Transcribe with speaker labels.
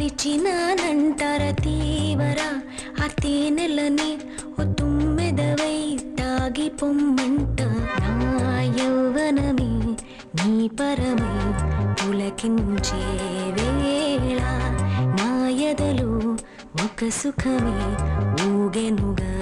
Speaker 1: నిలిచినానంటార తీవర ఆ తేనెలని ఓ తుమ్మెదవై తాగి పొమ్మంట నా యౌవనమే నీ పరమే పులకించే వేళ నా ఎదలో ఒక సుఖమే ఊగెనుగా